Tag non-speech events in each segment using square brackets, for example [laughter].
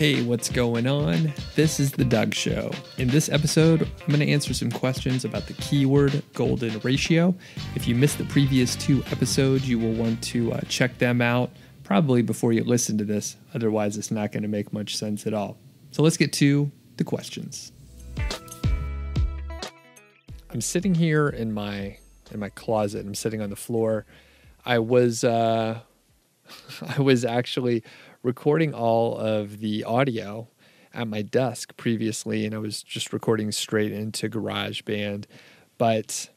Hey, what's going on? This is The Doug Show. In this episode, I'm going to answer some questions about the keyword golden ratio. If you missed the previous two episodes, you will want to uh, check them out probably before you listen to this. Otherwise, it's not going to make much sense at all. So let's get to the questions. I'm sitting here in my in my closet. I'm sitting on the floor. I was uh, [laughs] I was actually recording all of the audio at my desk previously, and I was just recording straight into GarageBand. But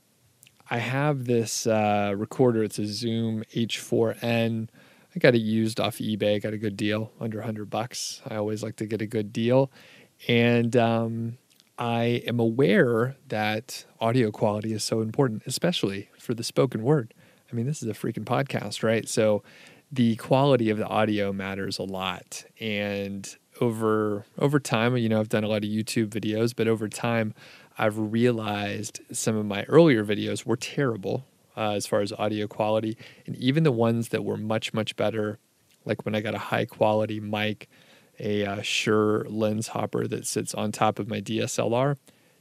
I have this uh, recorder. It's a Zoom H4n. I got it used off eBay. Got a good deal, under 100 bucks. I always like to get a good deal. And um, I am aware that audio quality is so important, especially for the spoken word. I mean, this is a freaking podcast, right? So the quality of the audio matters a lot. And over over time you know i've done a lot of youtube videos but over time i've realized some of my earlier videos were terrible uh, as far as audio quality. And even the ones that were much much better like when i got a high quality mic a uh, Shure LensHopper that sits on top of my dslr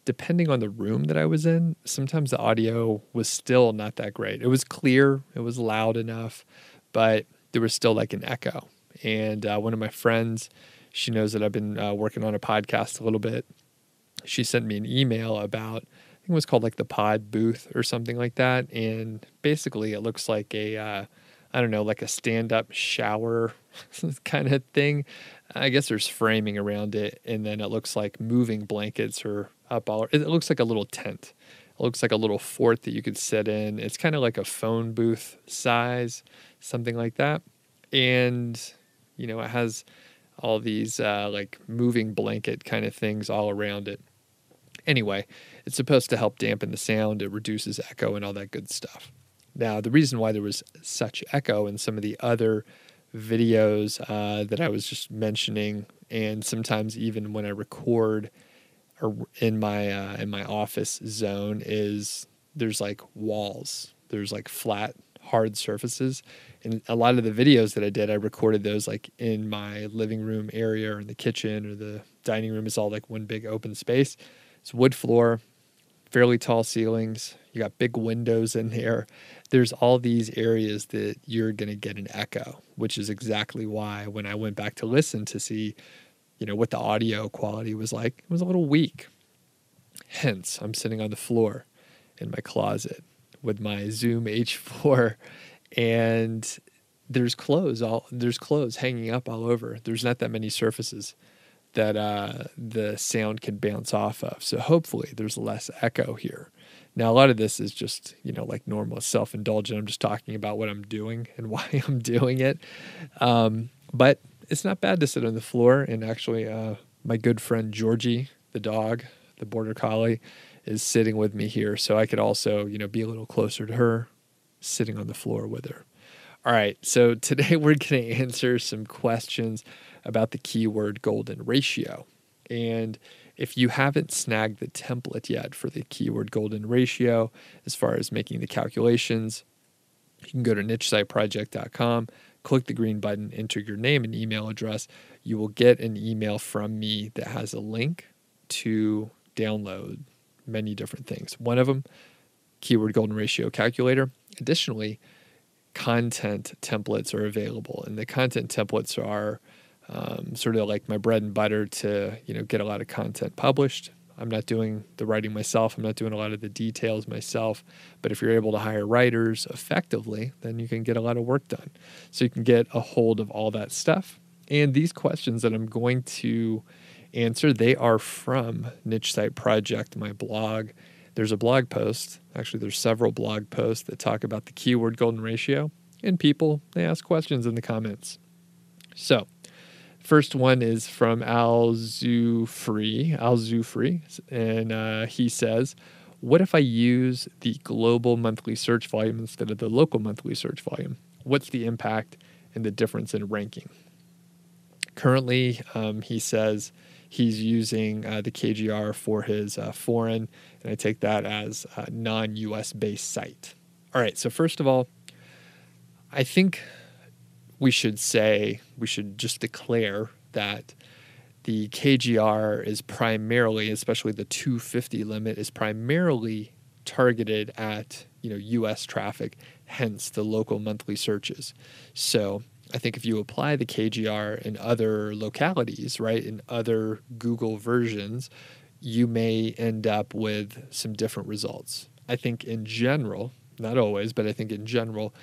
depending on the room that i was in sometimes the audio was still not that great. It was clear it was loud enough but there was still like an echo. And uh, one of my friends, she knows that I've been uh, working on a podcast a little bit. She sent me an email about, I think it was called like the Pod Booth or something like that. And basically, it looks like a, uh, I don't know, like a stand up shower [laughs] kind of thing. I guess there's framing around it. And then it looks like moving blankets or up all, it looks like a little tent. Looks like a little fort that you could sit in. It's kind of like a phone booth size something like that. And, you know, it has all these uh, like moving blanket kind of things all around it. Anyway, it's supposed to help dampen the sound, it reduces echo and all that good stuff. Now, the reason why there was such echo in some of the other videos uh, that I was just mentioning, and sometimes even when I record or in my uh, in my office zone, is there's like walls. There's like flat hard surfaces. And a lot of the videos that I did, I recorded those like in my living room area or in the kitchen or the dining room. It's all like one big open space. It's wood floor, fairly tall ceilings. You got big windows in there. There's all these areas that you're going to get an echo, which is exactly why when I went back to listen to see, you know, what the audio quality was like, it was a little weak. Hence, I'm sitting on the floor in my closet with my Zoom H4 and there's clothes all there's clothes hanging up all over. There's not that many surfaces that uh, the sound can bounce off of. So hopefully there's less echo here. Now a lot of this is just you know like normal self indulgent. I'm just talking about what I'm doing and [laughs] why I'm doing it. Um, but it's not bad to sit on the floor and actually uh, my good friend Georgie the dog the border collie is sitting with me here, so I could also, you know, be a little closer to her, sitting on the floor with her. All right, so today [laughs] we're going to answer some questions about the keyword golden ratio. And if you haven't snagged the template yet for the keyword golden ratio, as far as making the calculations, you can go to nichesiteproject.com, click the green button, enter your name and email address. You will get an email from me that has a link to download many different things. One of them, keyword golden ratio calculator. Additionally, content templates are available, and the content templates are um, sort of like my bread and butter to you know get a lot of content published. I'm not doing the writing myself. I'm not doing a lot of the details myself. But if you're able to hire writers effectively, then you can get a lot of work done. So you can get a hold of all that stuff. And these questions that I'm going to answer. They are from Niche Site Project, my blog. There's a blog post. Actually, there's several blog posts that talk about the keyword golden ratio. And people, they ask questions in the comments. So, first one is from Al Zufri, Al Zufri, and uh, he says, "What if I use the global monthly search volume instead of the local monthly search volume? What's the impact and the difference in ranking?" Currently, um, he says he's using uh, the KGR for his uh, foreign, and I take that as a non US based site. All right, so first of all, I think we should say, we should just declare that the KGR is primarily, especially the 250 limit, is primarily targeted at you know U.S. traffic, hence the local monthly searches. So I think if you apply the KGR in other localities, right, in other Google versions, you may end up with some different results. I think in general, not always, but I think in general,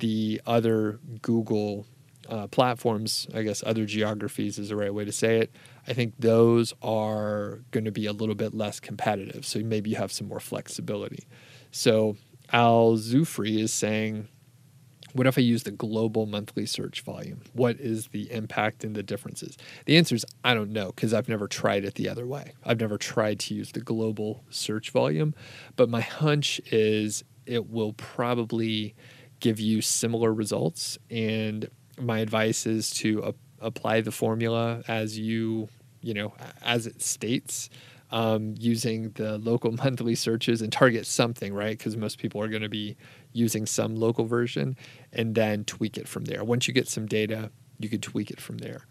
the other Google uh, platforms, I guess other geographies is the right way to say it. I think those are going to be a little bit less competitive. So maybe you have some more flexibility. So Al Zufri is saying, what if I use the global monthly search volume? What is the impact and the differences? The answer is I don't know because I've never tried it the other way. I've never tried to use the global search volume, but my hunch is it will probably give you similar results. And my advice is to apply the formula as you, you know, as it states. Um, using the local [laughs] monthly searches and target something, right? Because most people are going to be using some local version and then tweak it from there. Once you get some data, you could tweak it from there.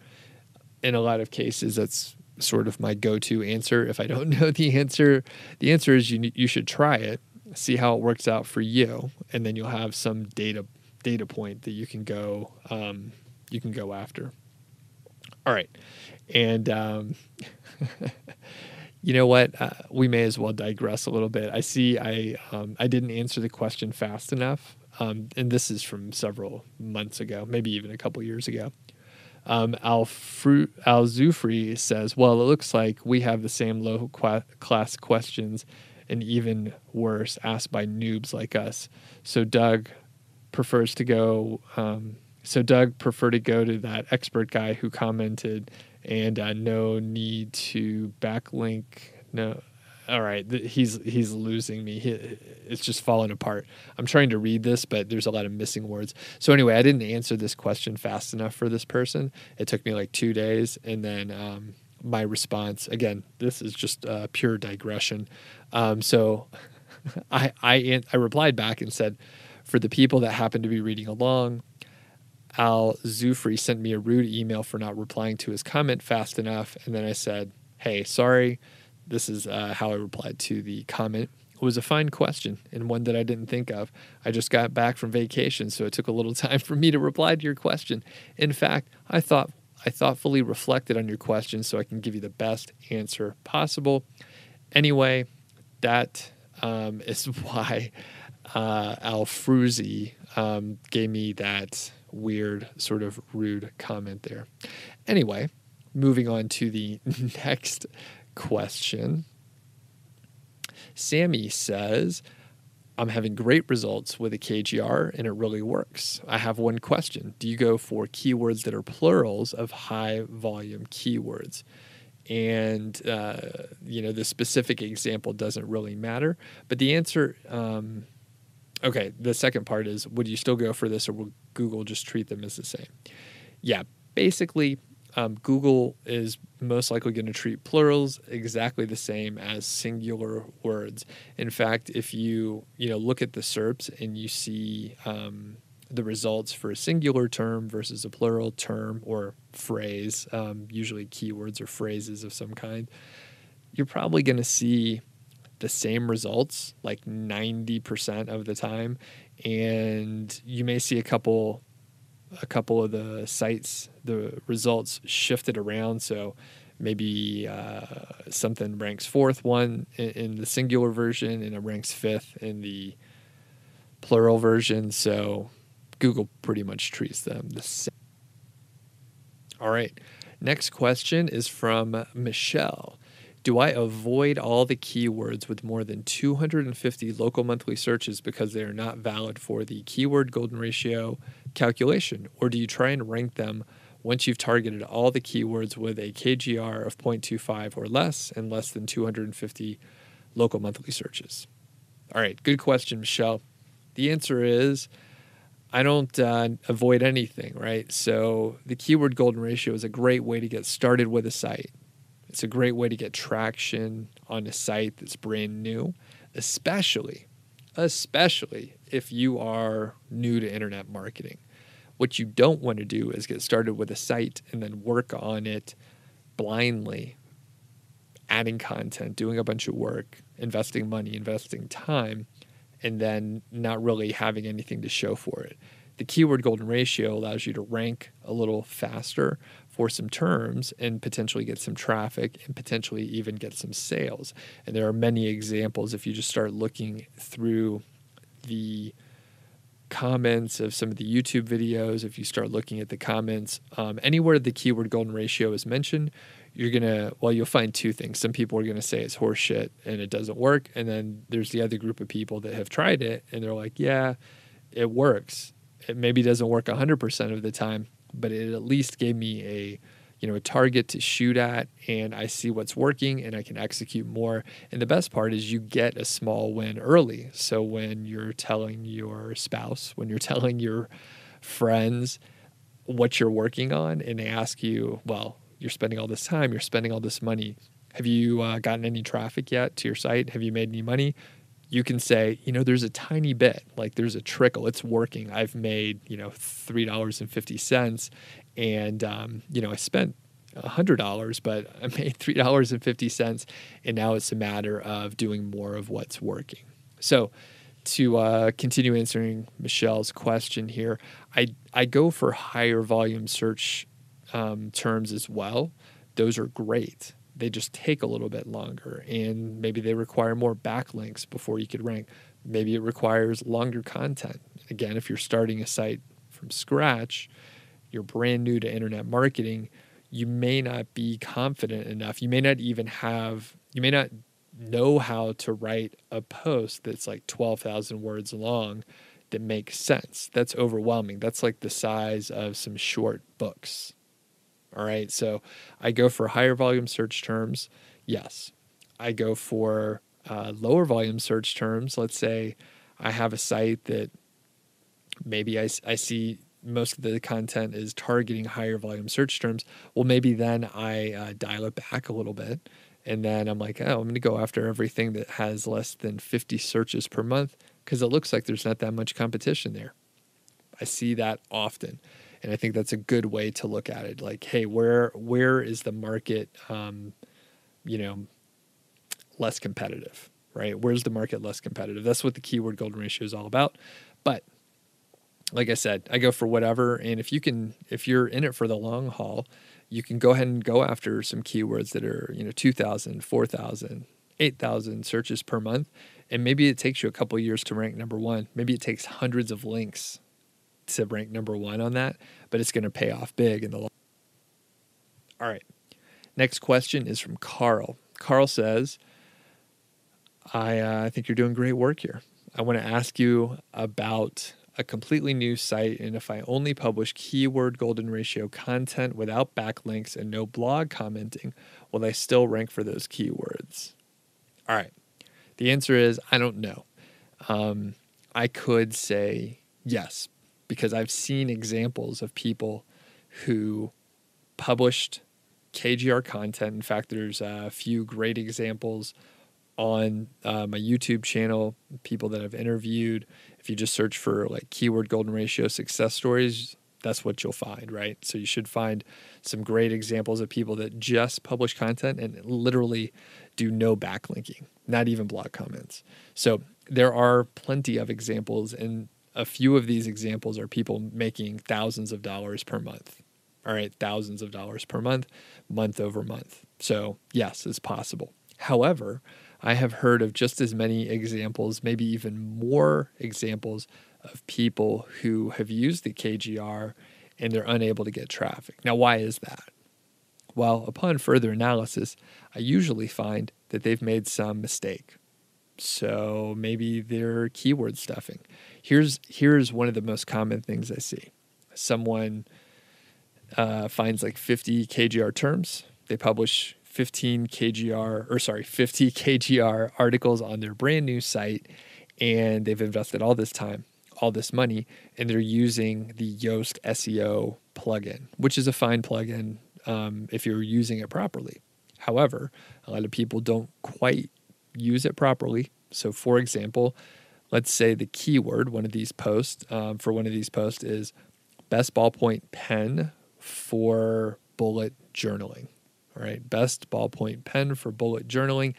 In a lot of cases, that's sort of my go-to answer. If I don't [laughs] know the answer, the answer is you you should try it, see how it works out for you, and then you'll have some data data point that you can go um, you can go after. All right, and um, [laughs] you know what? Uh, we may as well digress a little bit. I see. I um, I didn't answer the question fast enough, um, and this is from several months ago, maybe even a couple years ago. Um, Al, Fru- Al Zufri says, "Well, it looks like we have the same low class questions, and even worse, asked by noobs like us. So Doug prefers to go." Um, so Doug preferred to go to that expert guy who commented and uh, no need to backlink. No, all right, he's he's losing me. He, it's just falling apart. I'm trying to read this, but there's a lot of missing words. So anyway, I didn't answer this question fast enough for this person. It took me like two days, and then um, my response again. This is just uh, pure digression. Um, so [laughs] I I I replied back and said, for the people that happen to be reading along, Al Zufri sent me a rude email for not replying to his comment fast enough. And then I said, Hey, sorry. This is uh, how I replied to the comment. It was a fine question and one that I didn't think of. I just got back from vacation, so it took a little [laughs] time for me to reply to your question. In fact, I thought I thoughtfully reflected on your question so I can give you the best answer possible. Anyway, that um, [laughs] is why uh, Al Fruzi um, gave me that weird, sort of rude comment there. Anyway, moving on to the [laughs] next question. Sammy says, I'm having great results with a KGR and it really works. I have one question. Do you go for keywords that are plurals of high volume keywords? And, uh, you know, the specific example doesn't really matter. But the answer, um, okay, the second part is would you still go for this or will Google just treat them as the same? Yeah, basically, um, Google is most likely going to treat plurals exactly the same as singular words. In fact, if you you know look at the SERPs and you see um, the results for a singular term versus a plural term or phrase, um, usually keywords or phrases of some kind, you're probably going to see the same results like 90% of the time and you may see a couple a couple of the sites the results shifted around. So maybe uh, something ranks fourth one in, in, the singular version and it ranks fifth in the plural version. So google pretty much treats them the same all right. Next question is from michelle do I avoid all the keywords with more than 250 local monthly searches because they are not valid for the keyword golden ratio calculation? Or do you try and rank them once you've targeted all the keywords with a KGR of 0.25 or less and less than 250 local monthly searches? All right, good question, Michelle. The answer is I don't uh, avoid anything, right? So the keyword golden ratio is a great way to get started with a site. It's a great way to get traction on a site that's brand new, especially, especially if you are new to internet marketing. What you don't want to do is get started with a site and then work on it blindly adding content, doing a bunch of work, investing money, investing time, and then not really having anything to show for it. The keyword golden ratio allows you to rank a little faster for some terms and potentially get some traffic and potentially even get some sales. And there are many examples if you just start looking through the comments of some of the YouTube videos, if you start looking at the comments, um, anywhere the keyword golden ratio is mentioned, you're gonna well, you'll find two things. Some people are gonna say it's horseshit and it doesn't work, and then there's the other group of people that have tried it and they're like, yeah, it works. It maybe doesn't work 100% of the time, but it at least gave me a you know a target to shoot at and I see what's working and I can execute more. And the best part is you get a small win early. So when you're telling your spouse, when you're [laughs] telling your friends what you're working on and they ask you, well, you're spending all this time, you're spending all this money. Have you uh, gotten any traffic yet to your site? Have you made any money? You can say, you know, there's a tiny bit, like there's a trickle. It's working. I've made, you know, three dollars and um, you know I spent hundred dollars, but I made [laughs] three dollars and fifty cents, and now it's a matter of doing more of what's working. So, to uh, continue answering Michelle's question here, I I go for higher volume search um, terms as well. Those are great. They just take a little bit longer, and maybe they require more backlinks before you could rank. Maybe it requires longer content. Again, if you're starting a site from scratch, you're brand new to internet marketing, you may not be confident enough. You may not even have, you may not know how to write a post that's like 12,000 words long that makes sense. That's overwhelming. That's like the size of some short books. All right. So I go for higher volume search terms. Yes. I go for uh, lower volume search terms. Let's say I have a site that maybe I, I see most of the content is targeting higher volume search terms, well, maybe then I uh, dial it back a little bit. And then I'm like, oh, I'm going to go after everything that has less than 50 searches per month because it looks like there's not that much competition there. I see that often. And I think that's a good way to look at it. Like, hey, where where is the market, um, you know, less competitive, right? Where's the market less competitive? That's what the keyword golden ratio is all about. But like I said, I go for whatever. And if you can, if you're in it for the long haul, you can go ahead and go after some keywords that are, you know, 2,000, 4,000, 8,000 searches per month. And maybe it takes you a couple years to rank number one. Maybe it takes hundreds of links to rank number one on that, but it's going to pay off big in the long. All right. Next question is from Carl. Carl says, I, uh, think you're doing great work here. I want to ask you about a completely new site, and if I only publish keyword golden ratio content without backlinks and no blog commenting, will I still rank for those keywords? All right. The answer is I don't know. Um, I could say yes, because I've seen examples of people who published KGR content. In fact, there's a few great examples on uh, my YouTube channel, people that I've interviewed. If you just search for like keyword golden ratio success stories, that's what you'll find, right? So you should find some great examples of people that just publish content and literally do no backlinking, not even blog comments. So there are plenty of examples, and a few of these examples are people making thousands of dollars per month. All right, thousands of dollars per month, month over month. So, yes, it's possible. However, I have heard of just as many examples, maybe even more examples of people who have used the KGR and they're unable to get traffic. Now, why is that? Well, upon further analysis, I usually find that they've made some mistake. So maybe they're keyword stuffing. Here's here's one of the most common things I see. Someone uh, finds like 50 KGR terms. They publish 15 KGR or sorry, 50 KGR articles on their brand new site and they've invested all this time, all this money, and they're using the Yoast SEO plugin, which is a fine plugin um, if you're using it properly. However, a lot of people don't quite use it properly. So, for example, let's say the keyword, one of these posts, um, for one of these posts is best ballpoint pen for bullet journaling. All right, best ballpoint pen for bullet journaling.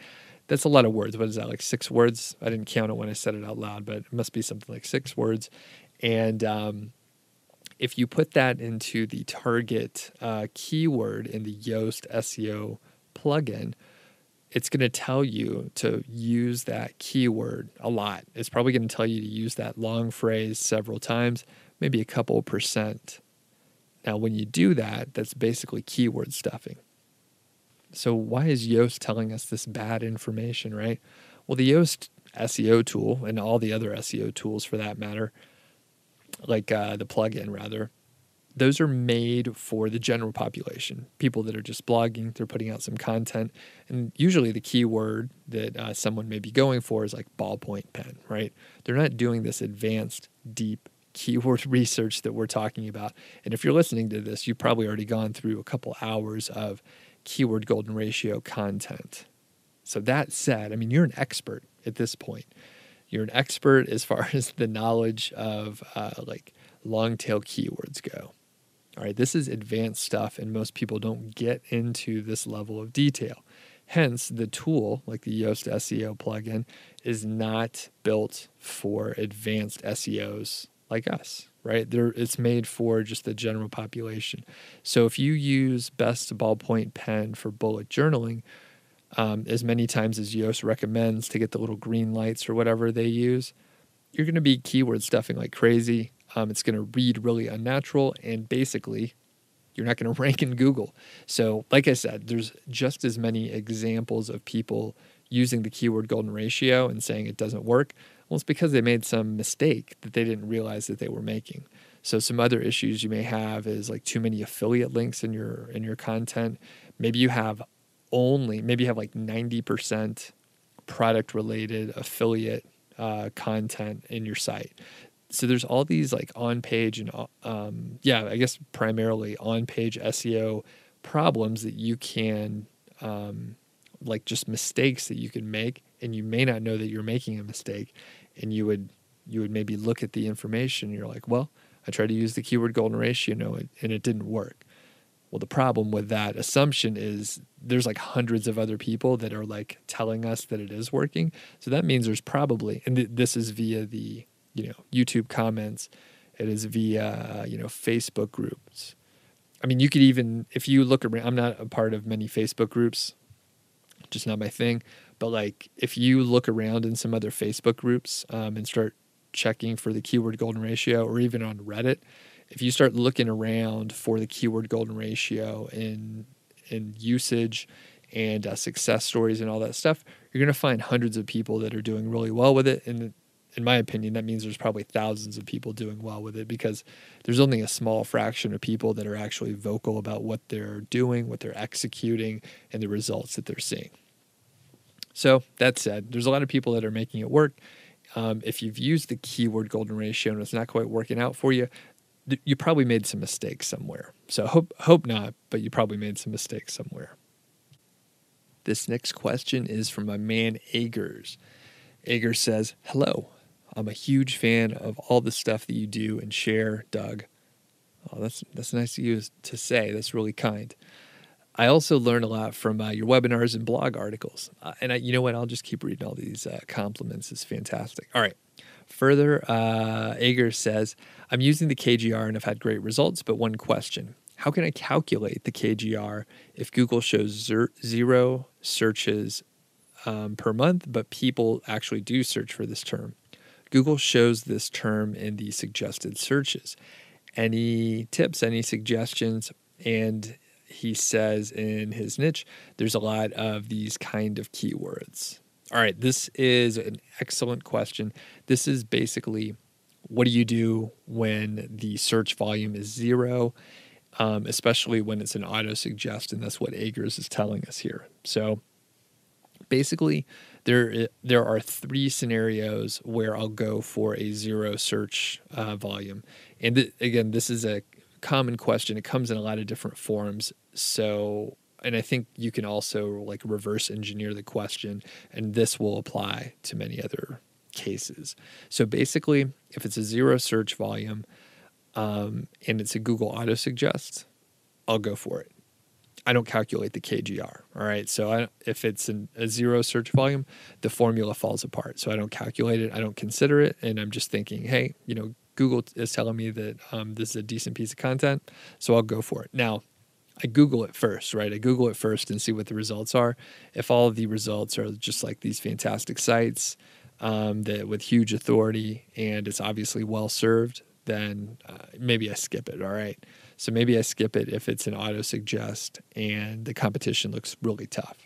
That's a lot of words. What is that, like six words? I didn't count it when I said it out loud, but it must be something like six words. And um, if you put that into the target uh, keyword in the Yoast SEO plugin, it's going to tell you to use that keyword a lot. It's probably going to tell you to use that long phrase several times, maybe a couple percent. Now, when you do that, that's basically keyword stuffing. So, why is Yoast telling us this bad information, right? Well, the Yoast SEO tool and all the other SEO tools for that matter, like uh, the plugin rather, those are made for the general population, people that are just blogging, they're putting out some content. And usually the keyword that uh, someone may be going for is like ballpoint pen, right? They're not doing this advanced, deep [laughs] keyword research that we're talking about. And if you're listening to this, you've probably already gone through a couple hours of keyword golden ratio content. So that said, I mean, you're an expert at this point. You're an expert as far [laughs] as the knowledge of uh, like long tail keywords go. All right, this is advanced stuff, and most people don't get into this level of detail. Hence, the tool, like the Yoast SEO plugin, is not built for advanced SEOs like us, right? It's made for just the general population. So if you use best ballpoint pen for bullet journaling, um, as many times as Yoast recommends to get the little green lights or whatever they use, you're going to be keyword stuffing like crazy. Um, it's going to read really unnatural, and basically, you're not going [laughs] to rank in Google. So, like I said, there's just as many examples of people using the keyword golden ratio and saying it doesn't work. Well, it's because they made some mistake that they didn't realize that they were making. So, some other issues you may have is like too many affiliate links in your in your content. Maybe you have only maybe you have like 90% product related affiliate uh, content in your site so there's all these like on page and um, yeah, I guess primarily on page SEO problems that you can um, like just mistakes that you can make, and you may not know that you're making a mistake, and you would you would maybe look at the information and you're like, well, I tried to use the keyword golden ratio and it didn't work. Well, the problem with that assumption is there's like hundreds of other people that are like telling us that it is working. So that means there's probably, and th- this is via the you know YouTube comments. It is via you know Facebook groups. I mean, you could even if you look around. I'm not a part of many Facebook groups, just not my thing. But like if you look around in some other Facebook groups um, and start checking for the keyword golden ratio, or even on Reddit, if you start looking around for the keyword golden ratio in in usage and uh, success stories and all that stuff, you're going to find hundreds of people that are doing really well with it, and in my opinion, that means there's probably thousands of people doing well with it because there's only a small fraction of people that are actually vocal about what they're doing, what they're executing, and the results that they're seeing. So, that said, there's a lot of people that are making it work. Um, if you've used the keyword golden ratio and it's not quite working out for you, you probably made some mistakes somewhere. So, hope, hope not, but you probably made some mistakes somewhere. This next question is from my man Agers. Ager says, Hello, I'm a huge fan of all the stuff that you do and share, Doug. Oh, that's that's nice of you to say. That's really kind. I also learn a lot from uh, your webinars and blog articles. Uh, and I, you know what? I'll just keep reading all these uh, compliments. It's fantastic. All right. Further, uh, Ager says, I'm using the KGR and I've had great results, but one question. How can I calculate the KGR if Google shows zer- zero searches um, per month, but people actually do search for this term? Google shows this term in the suggested searches. Any tips, any suggestions? And he says in his niche, there's a lot of these kind of keywords. All right, this is an excellent question. This is basically what do you do when the search volume is zero, um, especially when it's an auto suggest, and that's what Agers is telling us here. So basically, there there are three scenarios where I'll go for a zero search uh, volume, and th- again, this is a common question. It comes in a lot of different forms, so and I think you can also like reverse engineer the question, and this will apply to many other cases. So basically, if it's a zero search volume um, and it's a Google auto suggest, I'll go for it. I don't calculate the KGR. All right. So I, if it's an, a zero search volume, the formula falls apart. So I don't calculate it. I don't consider it. And I'm just thinking, hey, you know, Google is telling me that um, this is a decent piece of content. So I'll go for it. Now, I Google it first, right? I Google it first and see what the results are. If all of the results are just like these fantastic sites um, that with huge authority and it's obviously well served, then uh, maybe I skip it. All right. So maybe I skip it if it's an auto suggest and the competition looks really tough.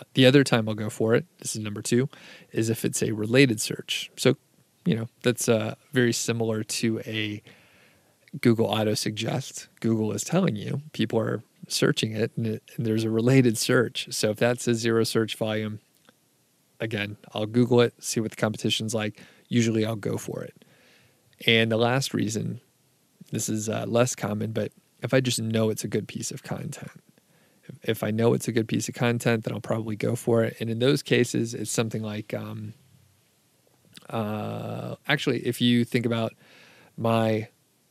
Uh, the other time I'll go for it, this is number two, is if it's a related search. So, you know, that's uh, very similar to a Google auto suggest. Google is telling you people are searching it and, it and there's a related search. So if that's a zero search volume, again, I'll Google it, see what the competition's like. Usually I'll go for it. And the last reason this is uh, less common, but if I just know it's a good piece of content, if, I know it's a good piece of content, then I'll probably go for it. And in those cases, it's something like, um, uh, actually, if you think about my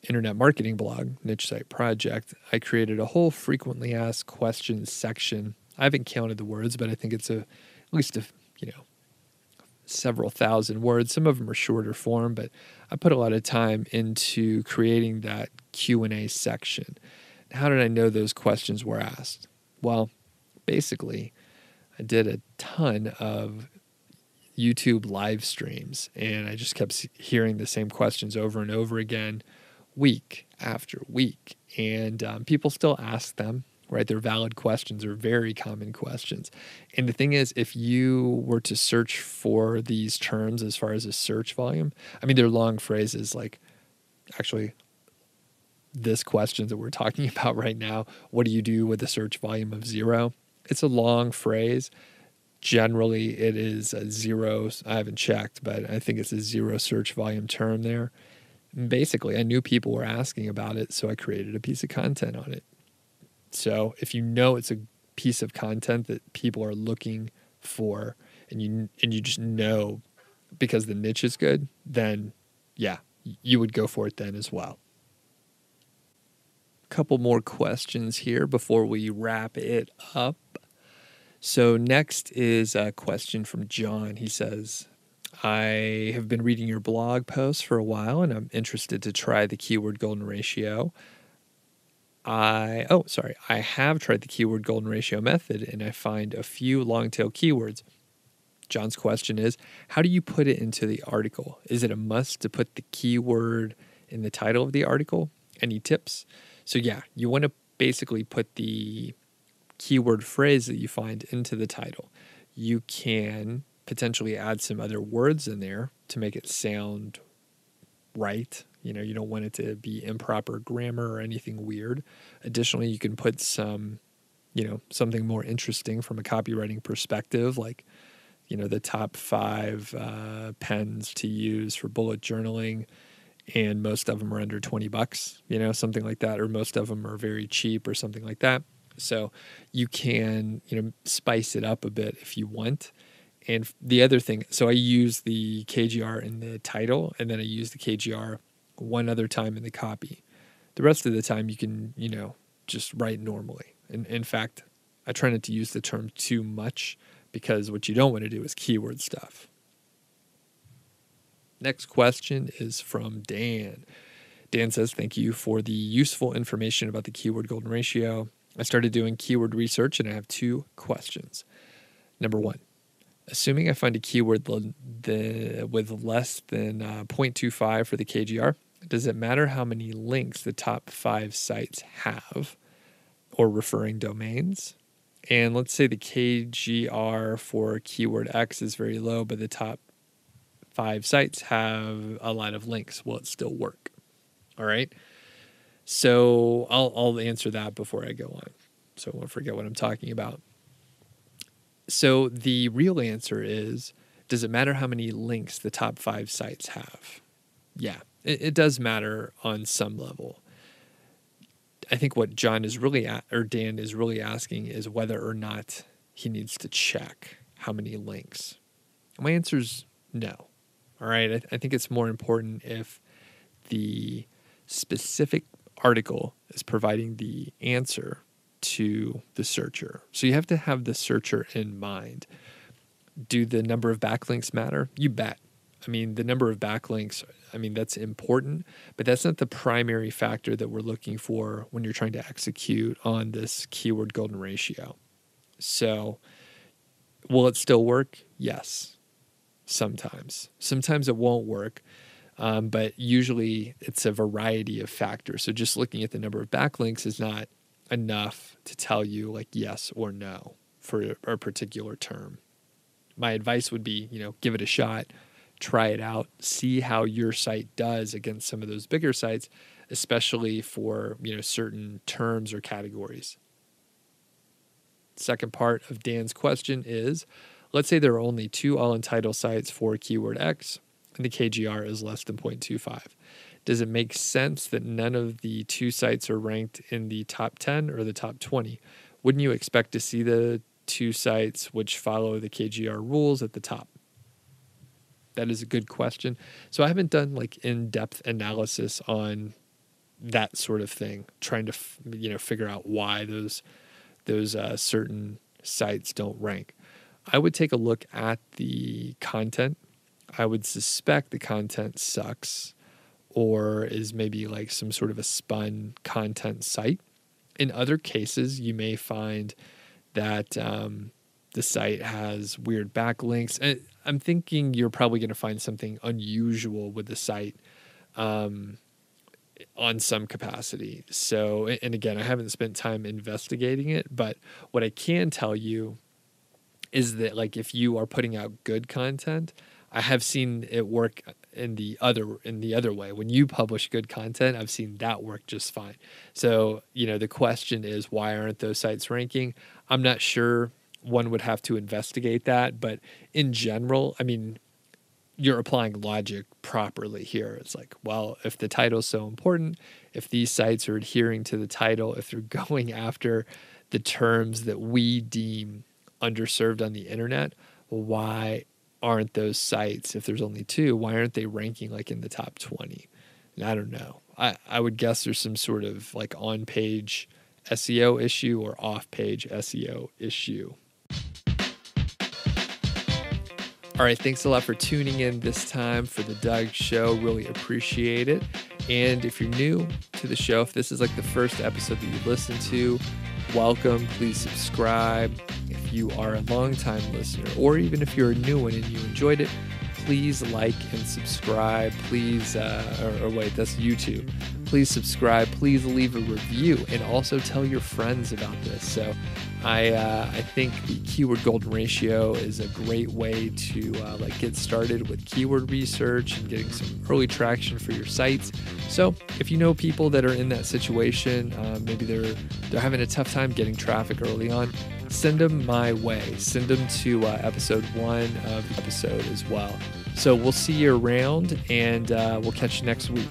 internet marketing blog, Niche Site Project, I created a whole frequently asked questions section. I haven't counted the words, but I think it's a at least a you know several thousand words. Some of them are shorter form, but I put a lot of time into creating that Q&A section. How did I know those questions were asked? Well, basically, I did a ton of YouTube live streams and I just kept hearing the same questions over and over again, week after week. And um, people still ask them right? They're valid questions or very common questions. And the thing is, if you were to search for these terms as far as a search volume, I mean, they're long phrases like actually this question that we're talking [laughs] about right now what do you do with a search volume of zero? It's a long phrase. Generally, it is a zero. I haven't checked, but I think it's a zero search volume term there. Basically, I knew people were asking about it, so I created a piece of content on it. So if you know it's a piece of content that people are looking for and you and you just know because the niche is good, then yeah, you would go for it then as well. Couple more questions here before we wrap it up. So next is a question from John. He says, I have been reading your blog posts for a while and I'm interested to try the keyword golden ratio. I, oh, sorry, I have tried the keyword golden ratio method and I find a few long tail keywords. John's question is How do you put it into the article? Is it a must to put the keyword in the title of the article? Any tips? So, yeah, you want to basically put the keyword phrase that you find into the title. You can potentially add some other words in there to make it sound right you know, you don't want it to be improper grammar or anything weird. Additionally, you can put some, you know, something more interesting from a copywriting perspective, like, you know, the top five uh, pens to use for bullet journaling. And most of them are under 20 bucks, you know, something like that, or most of them are very cheap or something like that. So you can, you know, spice it up a bit if you want. And the other thing, so I use the KGR in the title, and then I use the KGR one other time in the copy. The rest of the time, you can, you know, just write normally. And in fact, I try not to use the term too much because what you don't want to do is keyword stuff. Next question is from Dan. Dan says, Thank you for the useful information about the keyword golden ratio. I started doing keyword research and I have two questions. Number one, assuming I find a keyword the, with less than uh, 0.25 for the KGR, does it matter how many links the top five sites have or referring domains? And let's say the KGR for keyword X is very low, but the top five sites have a lot of links. Will it still work? All right. So I'll, I'll answer that before I go on. So I won't forget what I'm talking about. So the real answer is does it matter how many links the top five sites have? Yeah, it, it does matter on some level. I think what John is really or Dan is really asking is whether or not he needs to check how many links. My answer is no. All right. I, I think it's more important if the specific article is providing the answer to the searcher. So you have to have the searcher in mind. Do the number of backlinks matter? You bet. I mean, the number of backlinks, I mean, that's important, but that's not the primary factor that we're looking for when you're trying to execute on this keyword golden ratio. So, will it still work? Yes, sometimes. Sometimes it won't work, um, but usually it's a variety of factors. So, just looking at the number of backlinks is not enough to tell you like yes or no for a particular term. My advice would be, you know, give it a shot try it out, see how your site does against some of those bigger sites, especially for, you know, certain terms or categories. Second part of Dan's question is let's say there are only two all in title sites for keyword X and the KGR is less than 0.25. Does it make sense that none of the two sites are ranked in the top 10 or the top 20? Wouldn't you expect to see the two sites which follow the KGR rules at the top? That is a good question. So I haven't done like in-depth analysis on that sort of thing, trying to you know figure out why those those uh, certain sites don't rank. I would take a look at the content. I would suspect the content sucks or is maybe like some sort of a spun content site. In other cases, you may find that um, the site has weird backlinks. And I'm thinking you're probably going to find something unusual with the site um, on some capacity. So, and again, I haven't spent time investigating it, but what I can tell you is that, like, if you are putting out good content, I have seen it work in the other in the other way. When you publish good content, I've seen that work just fine. So, you know, the question is why aren't those sites ranking? I'm not sure one would have to investigate that. But in general, I mean, you're applying logic properly here. It's like, well, if the title is so important, if these sites are adhering to the title, if they're [laughs] going after the terms that we deem underserved on the internet, why aren't those sites, if there's only two, why aren't they ranking like in the top 20? And I don't know. I, I would guess there's some sort of like on page SEO issue or off page SEO issue all right, thanks a lot for tuning in this time for the Doug Show. Really appreciate it. And if you're new to the show, if this is like the first episode that you listen to, welcome. Please subscribe. If you are a longtime listener, or even if you're a new one and you enjoyed it, please like and subscribe. Please, uh, or, or wait, that's YouTube. Please subscribe. Please leave a review, and also tell your friends about this. So, I uh, I think the keyword golden ratio is a great way to uh, like get started with keyword research and getting some early traction for your sites. So if you know people that are in that situation, uh, maybe they're they're having a tough time getting traffic early on, send them my way. Send them to uh, episode one of the episode as well. So we'll see you around, and uh, we'll catch you next week.